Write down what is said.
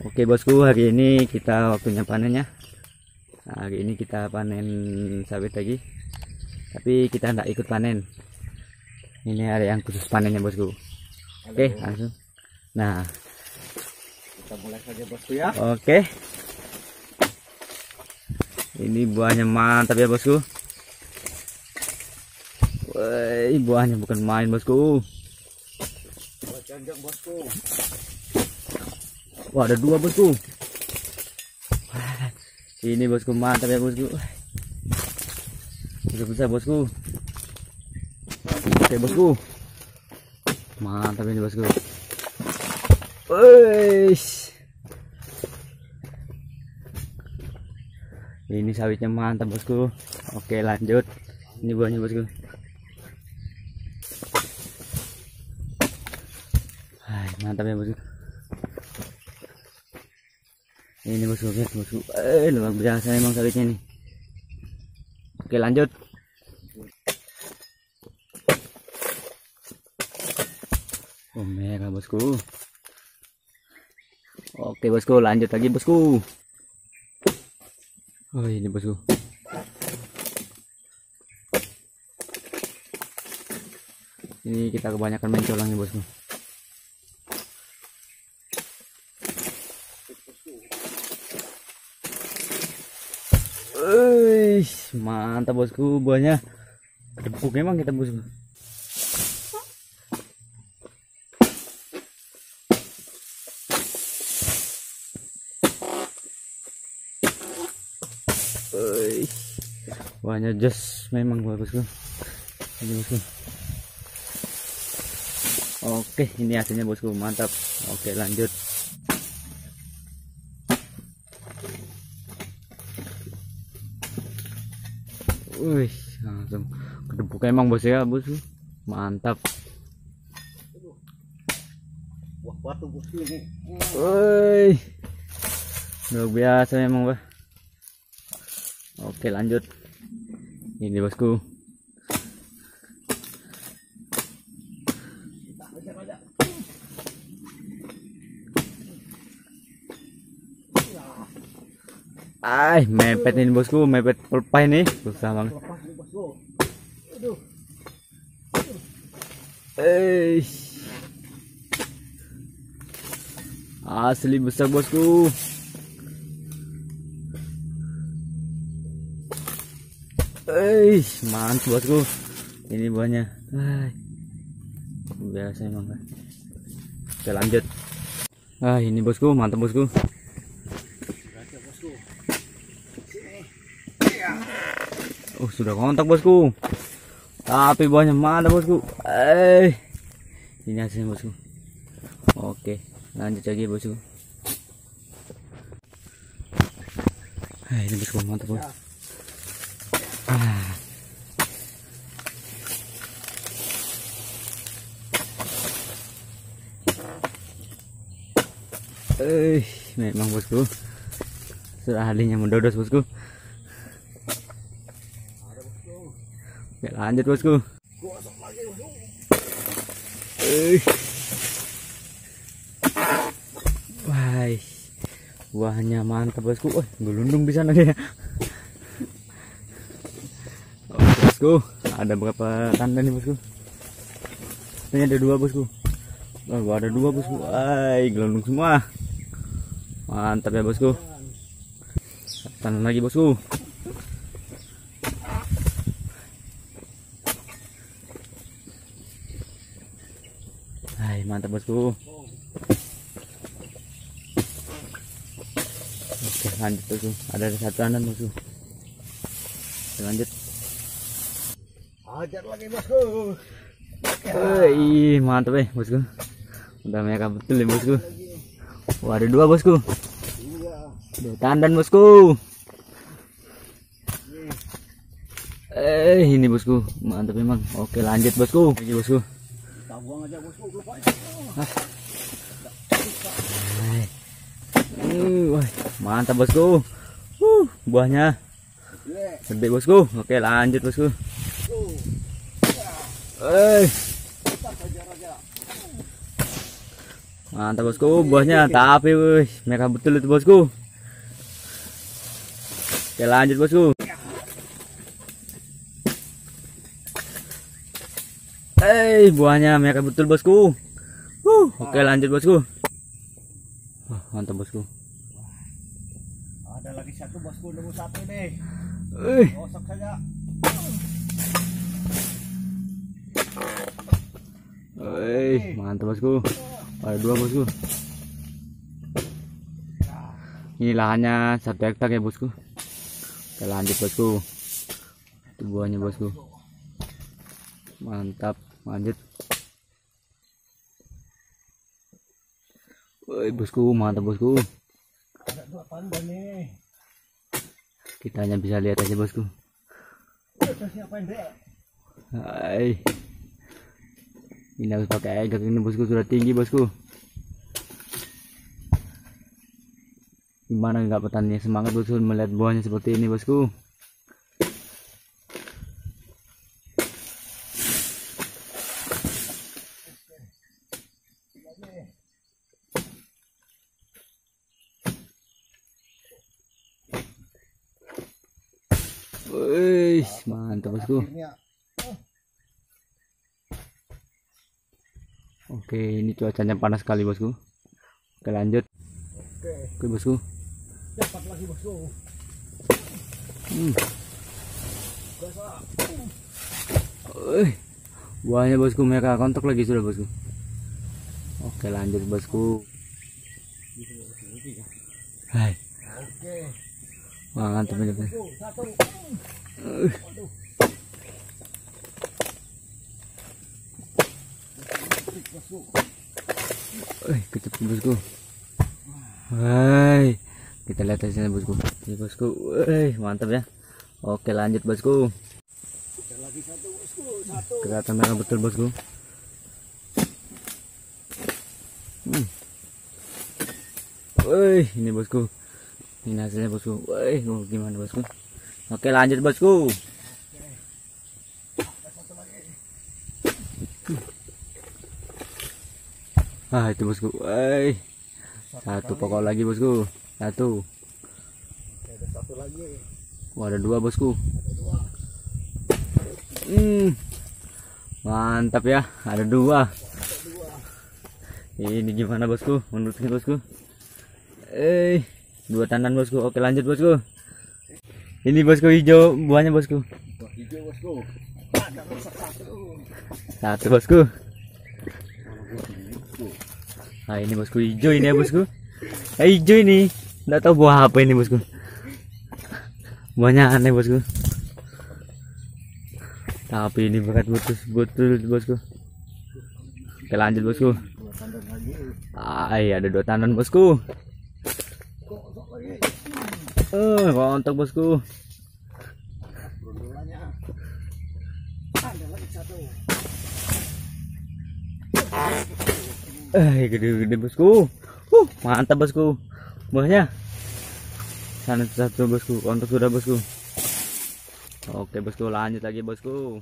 Oke bosku, hari ini kita waktunya panen ya. Nah, hari ini kita panen sawit lagi. Tapi kita tidak ikut panen. Ini ada yang khusus panennya bosku. Oke, langsung. Nah, Kita mulai saja bosku ya. oke. Ini buahnya mantap ya bosku. Woi, buahnya bukan main bosku. Janjang bosku. Wah, ada dua bosku. Ini bosku mantap ya bosku. Besar besar bosku. Oke bosku. Mantap ini bosku. Wes. Ini sawitnya mantap bosku. Oke lanjut. Ini buahnya bosku. Hai, mantap ya bosku. Ini bosku, lihat bosku. Eh, luar biasa emang sawitnya nih. Oke, lanjut. Oh, merah bosku. Oke, bosku, lanjut lagi bosku. Oh, ini bosku. Ini kita kebanyakan nih bosku. Wih, mantap bosku buahnya. Kedepuk emang kita bosku. Buahnya just memang buah. Ini bosku. Oke, ini hasilnya bosku mantap. Oke, lanjut. Wih, langsung kedebuk emang bos ya bos. Mantap. Buah batu bosku ini. Wih. Luar biasa memang, Bah. Oke, lanjut. Ini bosku. Ay, mepet ini bosku, mepet pelpai nih. Susah banget. Nih. Eh. Asli besar bosku. Eh, mantap bosku. Ini buahnya. Ay. Biasa emang. Oke, lanjut. Ah, ini bosku, mantap bosku. Berarti bosku. Oh, sudah kontak bosku. Tapi buahnya mana bosku? Eh, ini hasilnya bosku. Oke, lanjut lagi bosku. Ah, ini bosku mantap bos. Ah. Eh, memang bosku. Sudah ahlinya mendodos bosku. Oke, lanjut bosku. Wah, buahnya mantap bosku. Oh, gelundung di sana dia. Oke, bosku, ada berapa tanda nih bosku? Ini ada dua bosku. Oh, ada dua bosku. Ay, gelundung semua. Mantap ya bosku. Tanam lagi bosku. Hai, mantap bosku. Oke, lanjut bosku. Ada satu anan bosku. Lanjut. Hajar lagi bosku. Wih, mantap eh bosku. Udah merah betul ya bosku. Wah, ada dua bosku. Iya. Dua tandan bosku. Eh, ini bosku. Mantap memang. Oke, lanjut bosku. Lagi bosku. Uh, mantap bosku. Uh, buahnya gede bosku. Oke, lanjut bosku. Eh. Mantap bosku, bosnya tapi merah betul itu bosku. Oke lanjut bosku. Eh, buahnya merah betul bosku. Uh, oke lanjut bosku. Wah, mantap bosku. Ada lagi satu bosku nemu satu nih. Eh, Gosok saja. eh, mantap bosku. Ada dua bosku. Ini lahannya satu hektar ya bosku. Oke lanjut bosku. Itu buahnya bosku. Mantap, lanjut. Woi bosku, mantap bosku. Kita hanya bisa lihat aja bosku. Hai. Ini harus pakai air ini bosku sudah tinggi bosku. Gimana nggak petani semangat bosku melihat buahnya seperti ini bosku. Wih, mantap bosku. Oke, ini cuacanya panas sekali bosku. Oke lanjut. oke. Oke bosku. Cepat lagi bosku. Hmm. Wih, buahnya bosku mereka kontak lagi sudah bosku. Oke lanjut bosku. Hai, Oke. Mantap mantap. Satu. Uh, Waduh. Bosku. Hai, kita lihat hasilnya bosku. Ini bosku, wih mantap ya. Oke lanjut bosku. Kelihatan merah betul bosku. Hmm. Wih, ini bosku. Ini hasilnya bosku. Oh, gimana bosku? Oke, lanjut bosku. Ah, itu bosku. Wih. Satu pokok lagi bosku. Satu. Wah, ada dua bosku. Hmm. Mantap ya. Ada dua. Ini gimana bosku? Menurutnya bosku? Eh, dua tandan bosku. Oke, lanjut bosku. Ini bosku hijau buahnya bosku. Hijau bosku. Satu. Bosku. Nah ini bosku hijau ini ya bosku. Eh, hijau ini. Nggak tahu buah apa ini bosku. Buahnya aneh bosku. Tapi ini berat betul betul bosku. Oke lanjut bosku. Lagi. Ay ada dua tandan bosku. Eh kontak bosku. Eh gede-gede bosku. Uh mantap bosku. Buahnya. Sana satu bosku. Kontak sudah bosku. Oke bosku lanjut lagi bosku.